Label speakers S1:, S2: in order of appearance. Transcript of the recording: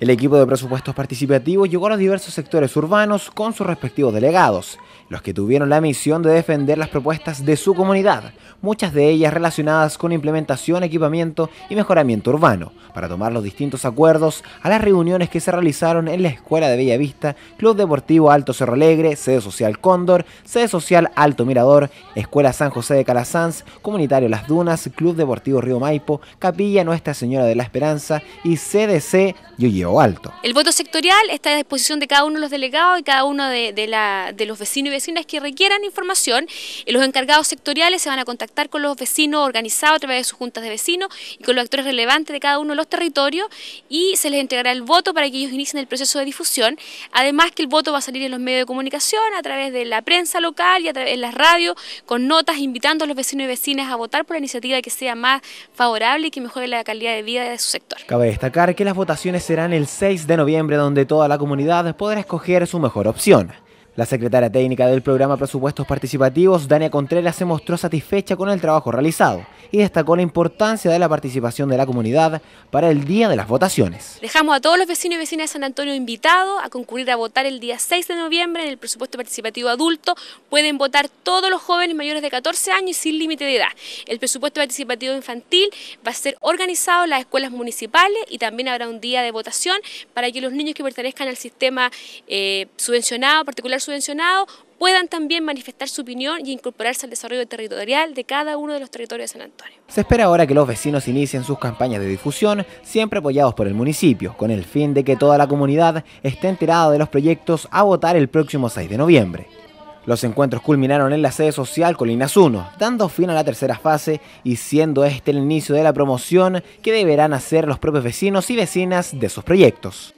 S1: El equipo de presupuestos participativos llegó a los diversos sectores urbanos con sus respectivos delegados, los que tuvieron la misión de defender las propuestas de su comunidad, muchas de ellas relacionadas con implementación, equipamiento y mejoramiento urbano, para tomar los distintos acuerdos a las reuniones que se realizaron en la Escuela de Bella Vista, Club Deportivo Alto Cerro Alegre, Sede Social Cóndor, Sede Social Alto Mirador, Escuela San José de Calasanz, Comunitario Las Dunas, Club Deportivo Río Maipo, Capilla Nuestra Señora de la Esperanza y CDC Yoyeo Alto.
S2: El voto sectorial está a disposición de cada uno de los delegados y cada uno de, de los vecinos y vecinas que requieran información. Los encargados sectoriales se van a contactar con los vecinos organizados a través de sus juntas de vecinos y con los actores relevantes de cada uno de los territorios y se les entregará el voto para que ellos inicien el proceso de difusión. Además que el voto va a salir en los medios de comunicación, a través de la prensa local y a través de las radios, con notas invitando a los vecinos y vecinas a votar por la iniciativa que sea más favorable y que mejore la calidad de vida de su sector.
S1: Cabe destacar que las votaciones serán el 6 de noviembre donde toda la comunidad podrá escoger su mejor opción. La secretaria técnica del programa Presupuestos Participativos, Dania Contreras, se mostró satisfecha con el trabajo realizado y destacó la importancia de la participación de la comunidad para el día de las votaciones.
S2: Dejamos a todos los vecinos y vecinas de San Antonio invitados a concurrir a votar el día 6 de noviembre en el presupuesto participativo adulto. Pueden votar todos los jóvenes mayores de 14 años y sin límite de edad. El presupuesto participativo infantil va a ser organizado en las escuelas municipales y también habrá un día de votación para que los niños que pertenezcan al sistema eh, subvencionado, particular subvencionado, puedan también manifestar su opinión y incorporarse al desarrollo territorial de cada uno de los territorios de San Antonio.
S1: Se espera ahora que los vecinos inicien sus campañas de difusión, siempre apoyados por el municipio, con el fin de que toda la comunidad esté enterada de los proyectos a votar el próximo 6 de noviembre. Los encuentros culminaron en la sede social Colinas 1, dando fin a la tercera fase y siendo este el inicio de la promoción que deberán hacer los propios vecinos y vecinas de sus proyectos.